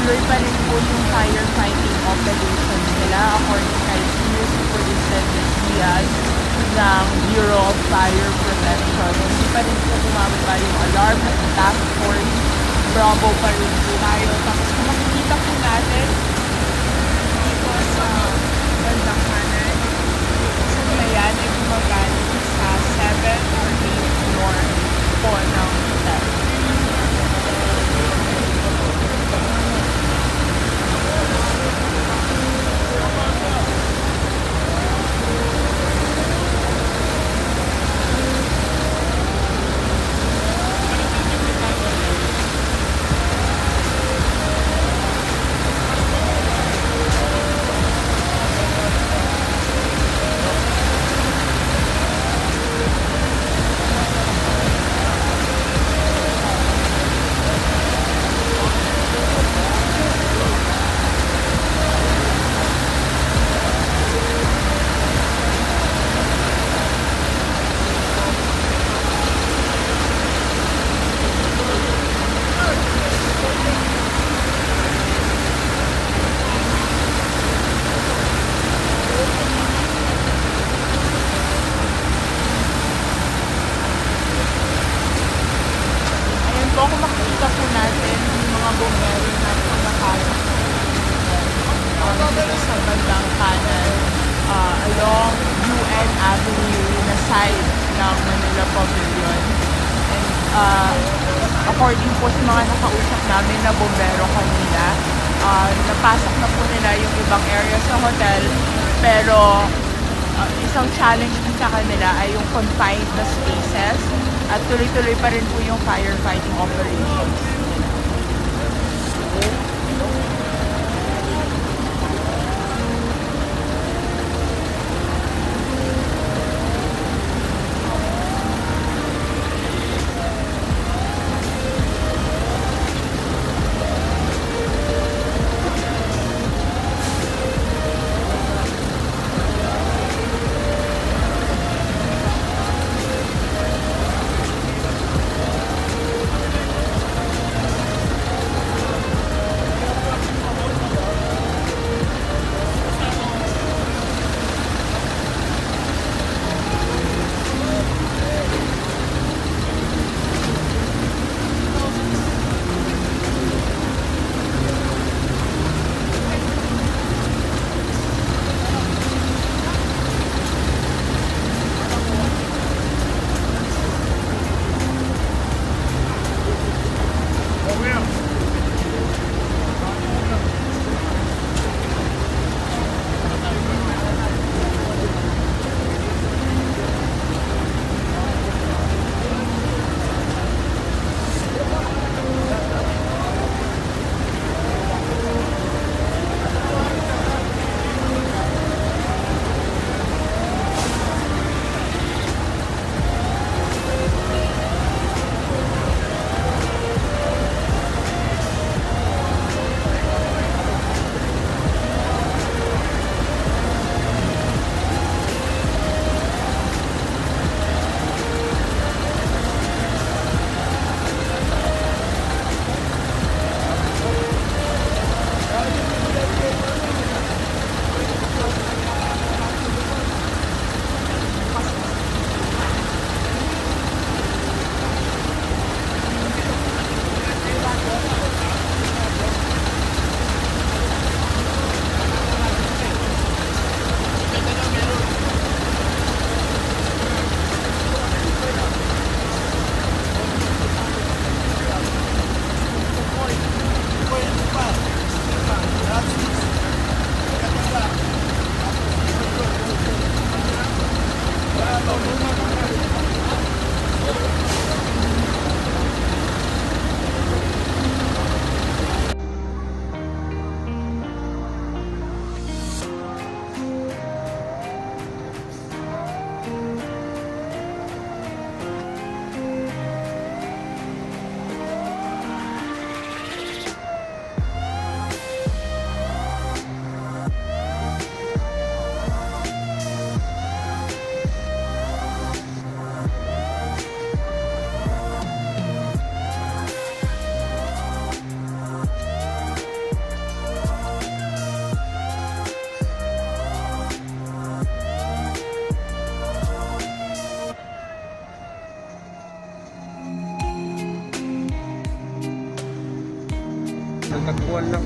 Tuloy pa rin po yung firefighting operation nila according kay Senior Superintendent Diaz ng Bureau of Fire Protection. Hindi pa rin po bumababa yung alarm at task force. Bravo pa rin po tayo. Tapos kung makikita po natin dito sa bandang kanan, so na yan ay gumagaling sa 7th or 8th floor po ng hotel. Ayan po, kung makikita po natin yung mga bumbero na nakapasok um, dito sa bandang kanan uh, along UN Avenue na side ng Manila Pavilion. And uh, according po sa mga nakausap namin na bumbero kanina, uh, napasok na po nila yung ibang area sa hotel pero uh, isang challenge din sa kanila ay yung confined na spaces at tuloy-tuloy pa rin po yung firefighting operations.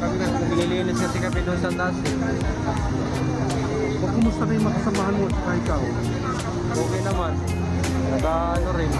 Lang kami kasi nililinis kasi kami doon sa taas eh. O, kumusta na yung makasamahan mo at ikaw? Okay naman. Naka ano rin.